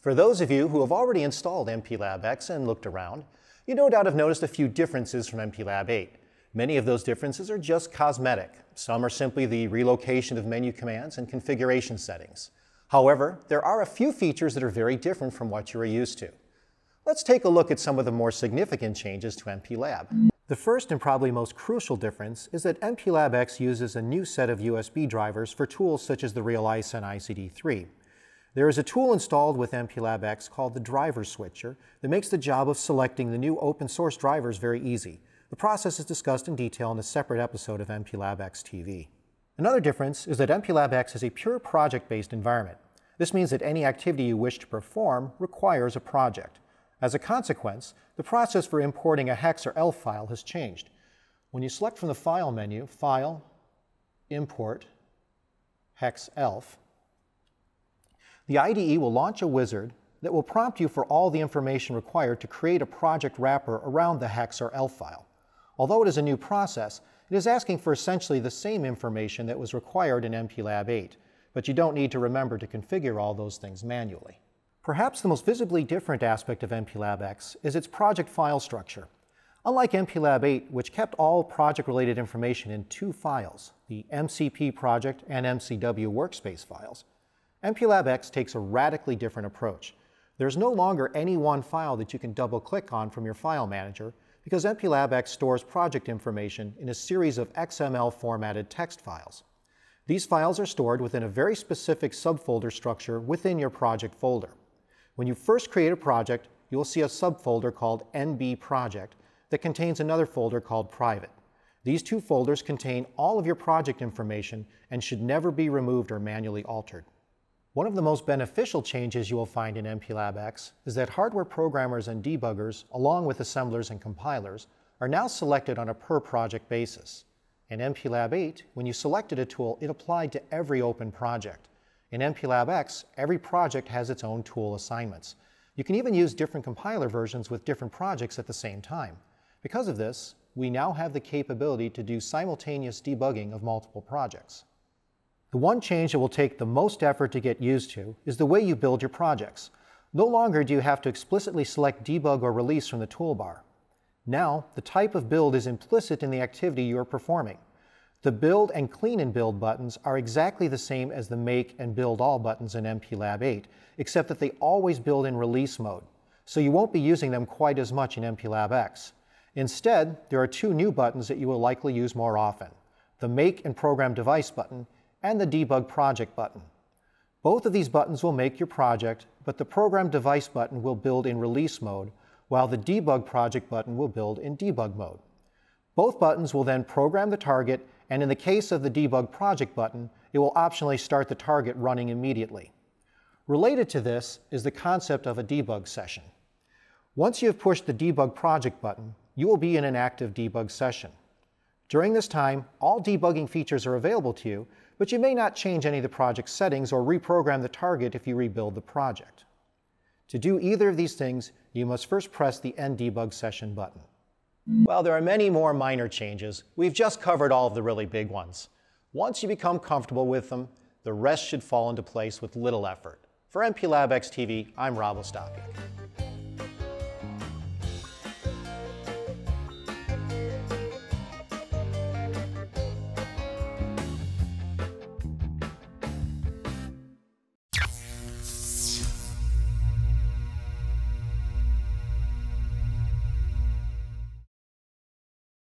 For those of you who have already installed MPLAB X and looked around, you no doubt have noticed a few differences from MPLAB 8. Many of those differences are just cosmetic. Some are simply the relocation of menu commands and configuration settings. However, there are a few features that are very different from what you are used to. Let's take a look at some of the more significant changes to MPLAB. The first and probably most crucial difference is that MPLAB X uses a new set of USB drivers for tools such as the REAL ICE and ICD3. There is a tool installed with MPLAB X called the Driver Switcher that makes the job of selecting the new open source drivers very easy. The process is discussed in detail in a separate episode of MPLAB X TV. Another difference is that MPLAB X is a pure project-based environment. This means that any activity you wish to perform requires a project. As a consequence, the process for importing a hex or ELF file has changed. When you select from the File menu, File, Import, Hex ELF, the IDE will launch a wizard that will prompt you for all the information required to create a project wrapper around the hex or ELF file. Although it is a new process, it is asking for essentially the same information that was required in MPLAB 8, but you don't need to remember to configure all those things manually. Perhaps the most visibly different aspect of MPLAB X is its project file structure. Unlike MPLAB 8, which kept all project-related information in two files, the MCP project and MCW workspace files, MPLAB X takes a radically different approach. There's no longer any one file that you can double-click on from your file manager because MPLAB X stores project information in a series of XML formatted text files. These files are stored within a very specific subfolder structure within your project folder. When you first create a project, you will see a subfolder called NB Project that contains another folder called Private. These two folders contain all of your project information and should never be removed or manually altered. One of the most beneficial changes you will find in MPLAB X is that hardware programmers and debuggers, along with assemblers and compilers, are now selected on a per-project basis. In MPLAB 8, when you selected a tool, it applied to every open project. In MPLAB X, every project has its own tool assignments. You can even use different compiler versions with different projects at the same time. Because of this, we now have the capability to do simultaneous debugging of multiple projects. The one change that will take the most effort to get used to is the way you build your projects. No longer do you have to explicitly select debug or release from the toolbar. Now, the type of build is implicit in the activity you are performing. The build and clean and build buttons are exactly the same as the make and build all buttons in MPLAB 8, except that they always build in release mode, so you won't be using them quite as much in MPLAB X. Instead, there are two new buttons that you will likely use more often, the make and program device button and the Debug Project button. Both of these buttons will make your project, but the Program Device button will build in release mode, while the Debug Project button will build in debug mode. Both buttons will then program the target, and in the case of the Debug Project button, it will optionally start the target running immediately. Related to this is the concept of a debug session. Once you have pushed the Debug Project button, you will be in an active debug session. During this time, all debugging features are available to you, but you may not change any of the project settings or reprogram the target if you rebuild the project. To do either of these things, you must first press the End Debug Session button. While there are many more minor changes, we've just covered all of the really big ones. Once you become comfortable with them, the rest should fall into place with little effort. For MPLAB X TV, I'm Rob Ostapiuk.